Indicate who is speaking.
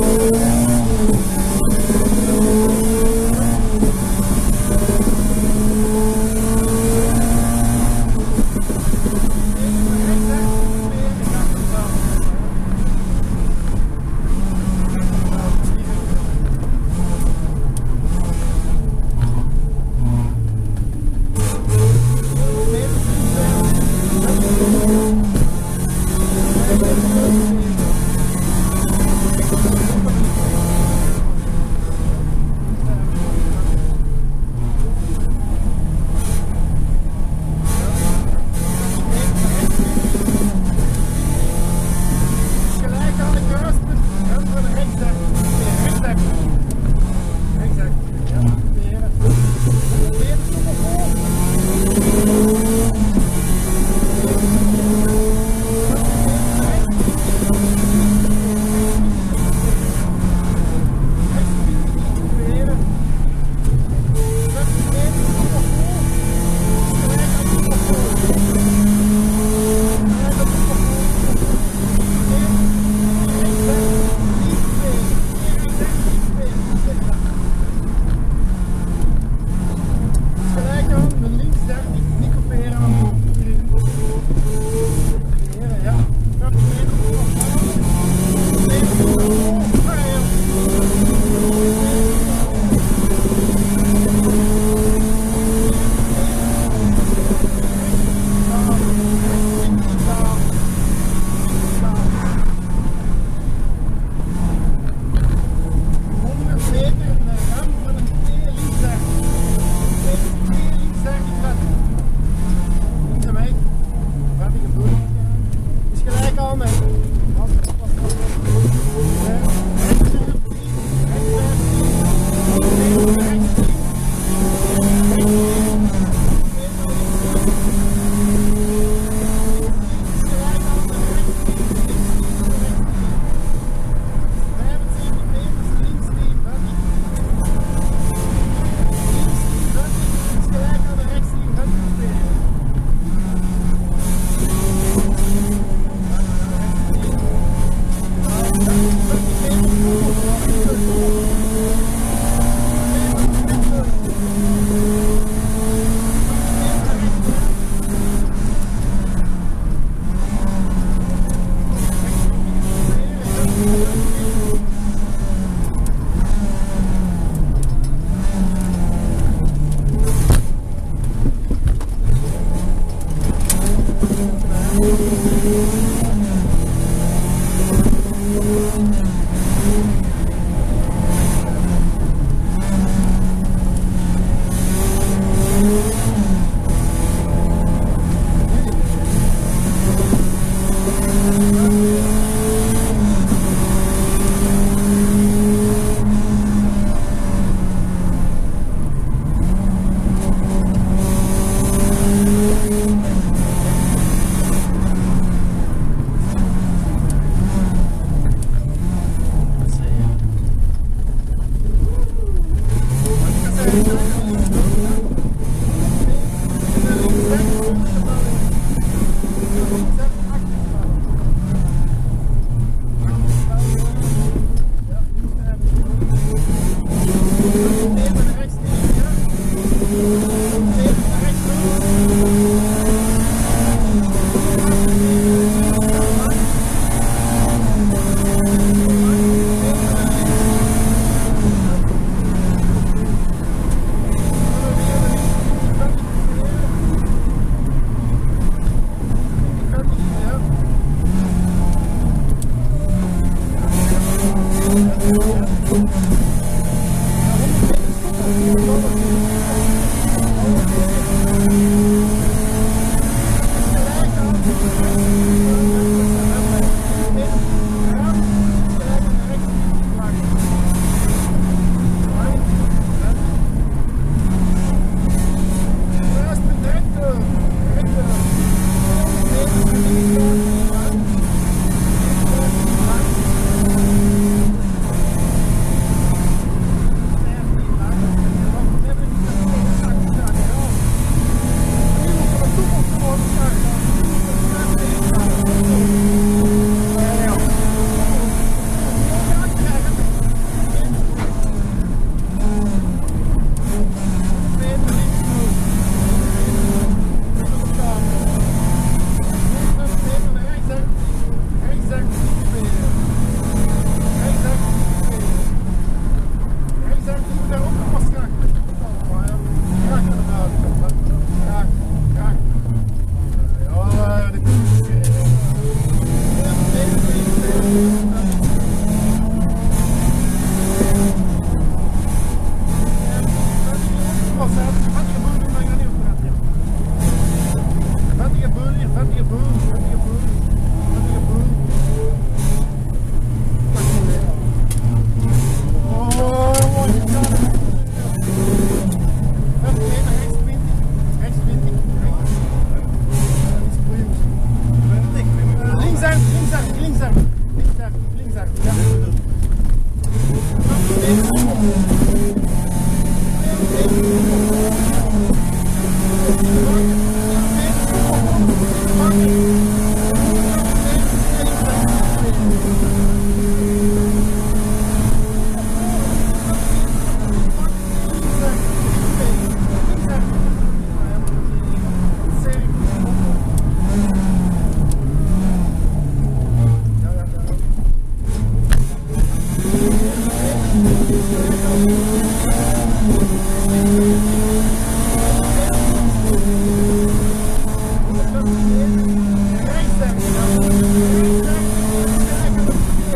Speaker 1: Música